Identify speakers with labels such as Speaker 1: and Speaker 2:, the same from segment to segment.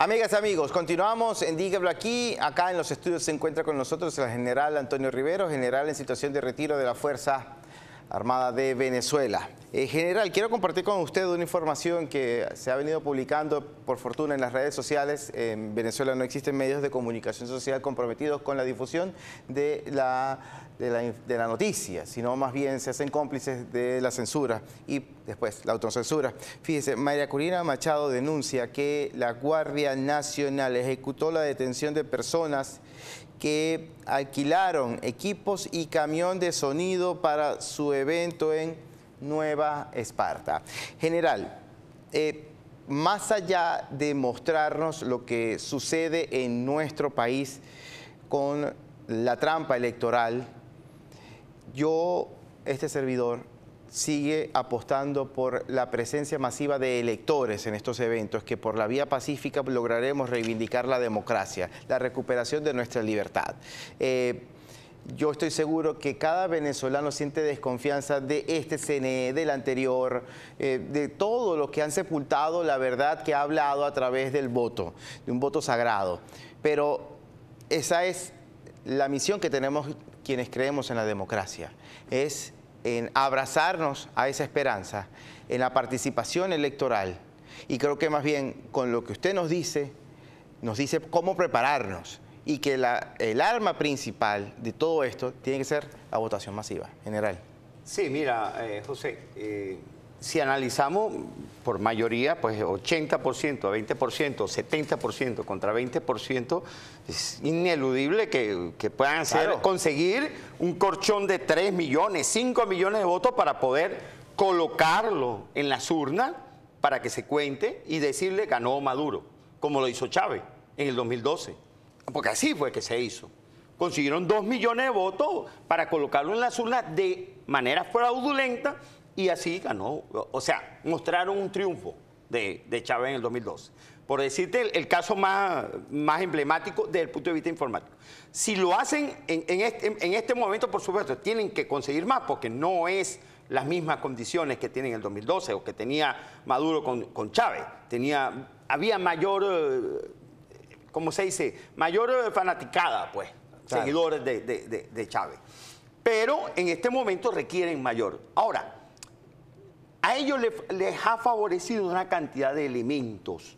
Speaker 1: Amigas, amigos, continuamos en Dígalo aquí. Acá en los estudios se encuentra con nosotros el general Antonio Rivero, general en situación de retiro de la Fuerza Armada de Venezuela. Eh, general, quiero compartir con usted una información que se ha venido publicando, por fortuna, en las redes sociales. En Venezuela no existen medios de comunicación social comprometidos con la difusión de la noticia, sino más bien se hacen cómplices de la censura y después la autocensura. Fíjese, María Corina Machado denuncia que la Guardia Nacional ejecutó la detención de personas que alquilaron equipos y camión de sonido para su evento en Nueva Esparta. General, eh, más allá de mostrarnos lo que sucede en nuestro país con la trampa electoral, yo, este servidor, sigue apostando por la presencia masiva de electores en estos eventos, que por la vía pacífica lograremos reivindicar la democracia, la recuperación de nuestra libertad. Eh, yo estoy seguro que cada venezolano siente desconfianza de este CNE, del anterior, eh, de todo lo que han sepultado la verdad que ha hablado a través del voto, de un voto sagrado. Pero esa es la misión que tenemos quienes creemos en la democracia, es en abrazarnos a esa esperanza, en la participación electoral. Y creo que más bien con lo que usted nos dice, nos dice cómo prepararnos y que el arma principal de todo esto tiene que ser la votación masiva, general.
Speaker 2: Sí, mira, eh, José, eh, si analizamos por mayoría, pues 80%, 20%, 70% contra 20%, es ineludible que, puedan conseguir un corchón de 3 millones, 5 millones de votos para poder colocarlo en las urnas para que se cuente y decirle ganó Maduro, como lo hizo Chávez en el 2012. Porque así fue que se hizo. Consiguieron 2 millones de votos para colocarlo en las urnas de manera fraudulenta y así ganó, o sea, mostraron un triunfo de, Chávez en el 2012. Por decirte el, caso más, más emblemático desde el punto de vista informático. Si lo hacen en, este, en este momento, por supuesto, tienen que conseguir más porque no es las mismas condiciones que tienen en el 2012 o que tenía Maduro con, Chávez. Tenía, había mayor, ¿cómo se dice? Mayor fanaticada, pues, seguidores de, de Chávez. Pero en este momento requieren mayor. Ahora, a ellos les, ha favorecido una cantidad de elementos.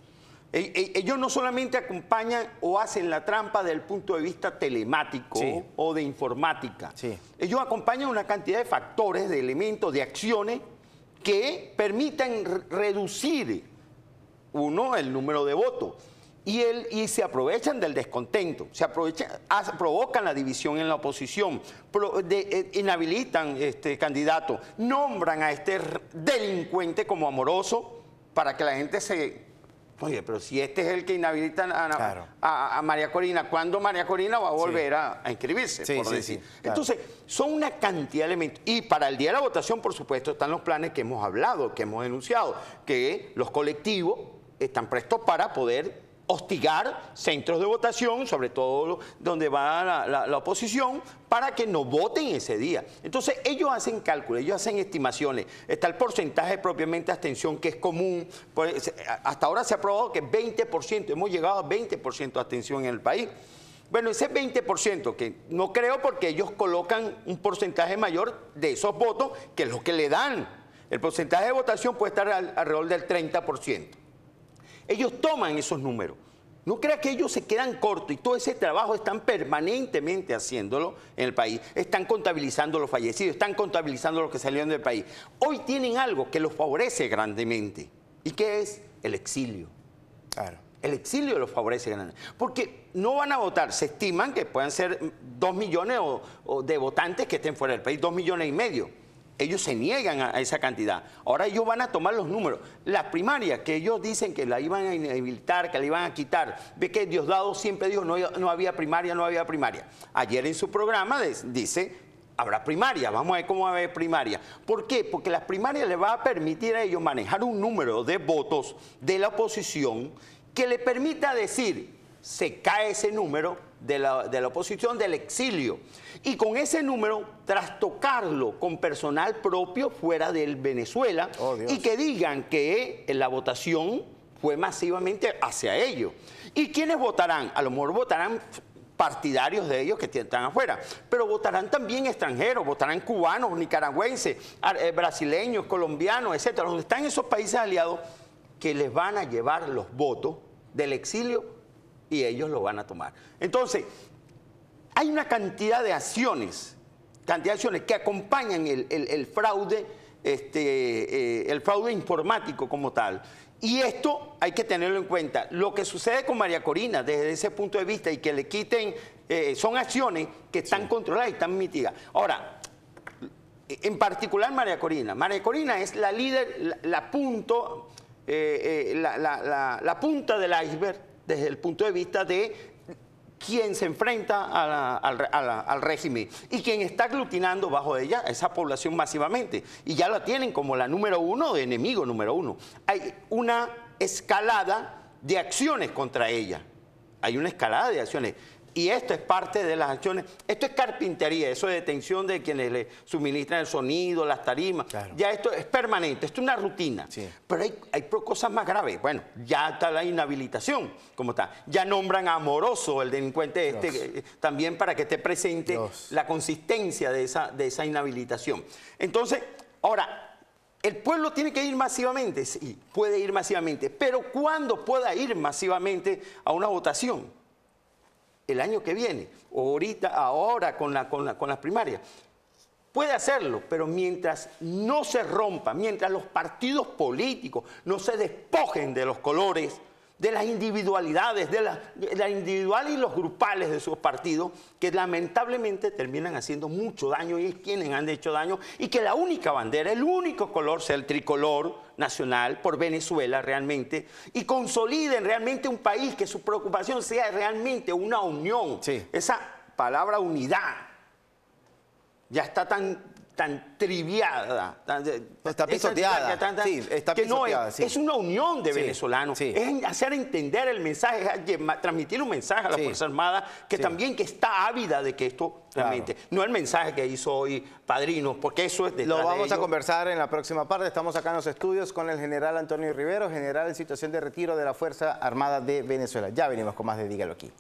Speaker 2: E, e, ellos no solamente acompañan o hacen la trampa desde el punto de vista telemático o de informática. Ellos acompañan una cantidad de factores, de elementos, de acciones que permitan reducir, uno, el número de votos y, él, y se aprovechan del descontento, se aprovechan, provocan la división en la oposición, eh, inhabilitan este candidato, nombran a este delincuente como amoroso para que la gente se... Oye, pero si este es el que inhabilita a, María Corina, ¿cuándo María Corina va a volver a, inscribirse? por decir? Entonces, son una cantidad de elementos. Y para el día de la votación, por supuesto, están los planes que hemos hablado, que hemos denunciado, que los colectivos están prestos para poder hostigar centros de votación, sobre todo donde va la, oposición, para que no voten ese día. Entonces ellos hacen cálculos, ellos hacen estimaciones. Está el porcentaje propiamente de abstención que es común. Pues, hasta ahora se ha probado que 20%, hemos llegado a 20% de abstención en el país. Bueno, ese 20%, que no creo porque ellos colocan un porcentaje mayor de esos votos, que es lo que le dan. El porcentaje de votación puede estar alrededor del 30%. Ellos toman esos números. No crea que ellos se quedan cortos y todo ese trabajo están permanentemente haciéndolo en el país. Están contabilizando los fallecidos, están contabilizando los que salieron del país. Hoy tienen algo que los favorece grandemente. ¿Y qué es? El exilio. Claro. El exilio los favorece grandemente. Porque no van a votar. Se estiman que puedan ser dos millones de votantes que estén fuera del país, dos millones y medio ellos se niegan a esa cantidad. Ahora ellos van a tomar los números. Las primarias que ellos dicen que la iban a inhabilitar, que la iban a quitar, ve que Diosdado siempre dijo no, había primaria, no había primaria. Ayer en su programa dice habrá primaria, vamos a ver cómo va a haber primaria. ¿Por qué? Porque las primarias les va a permitir a ellos manejar un número de votos de la oposición que le permita decir, se cae ese número de la, oposición del exilio. Y con ese número trastocarlo con personal propio fuera del Venezuela oh, y que digan que la votación fue masivamente hacia ellos. ¿Y quiénes votarán? A lo mejor votarán partidarios de ellos que están afuera, pero votarán también extranjeros, votarán cubanos, nicaragüenses, eh, brasileños, colombianos, etcétera, donde están esos países aliados que les van a llevar los votos del exilio y ellos lo van a tomar. Entonces, hay una cantidad de acciones, cantidad de acciones que acompañan el, fraude, este, eh, el fraude informático como tal. Y esto hay que tenerlo en cuenta. Lo que sucede con María Corina desde ese punto de vista y que le quiten, eh, son acciones que están controladas y están mitigadas. Ahora, en particular María Corina. María Corina es la líder, la, punto, eh, la, la, punta del iceberg desde el punto de vista de quien se enfrenta al, régimen y quien está aglutinando bajo ella a esa población masivamente. Y ya la tienen como la número uno de enemigo número uno. Hay una escalada de acciones contra ella. Hay una escalada de acciones. Y esto es parte de las acciones. Esto es carpintería, eso es detención de quienes le suministran el sonido, las tarimas. Ya esto es permanente, esto es una rutina. Pero hay, hay, cosas más graves. Bueno, ya está la inhabilitación, como está. Ya nombran a Amoroso, el delincuente este, eh, también para que esté presente la consistencia de esa, de esa inhabilitación. Entonces, ahora, el pueblo tiene que ir masivamente, sí, puede ir masivamente, pero ¿cuándo pueda ir masivamente a una votación? El año que viene, o ahorita, ahora con, la, con, con las primarias. Puede hacerlo, pero mientras no se rompa, mientras los partidos políticos no se despojen de los colores, de las individualidades, de las individuales y los grupales de sus partidos, que lamentablemente terminan haciendo mucho daño y es quienes han hecho daño, y que la única bandera, el único color sea el tricolor nacional por Venezuela realmente, y consoliden realmente un país que su preocupación sea realmente una unión. Esa palabra unidad ya está tan tan triviada,
Speaker 1: está pisoteada,
Speaker 2: sí, está que no es, una unión de venezolanos, es hacer entender el mensaje, transmitir un mensaje a la Fuerza Armada que también que está ávida de que esto realmente, no el mensaje que hizo hoy Padrino, porque eso es de
Speaker 1: Lo vamos a conversar en la próxima parte, estamos acá en los estudios con el general Antonio Rivero, general en situación de retiro de la Fuerza Armada de Venezuela. Ya venimos con más de Dígalo aquí.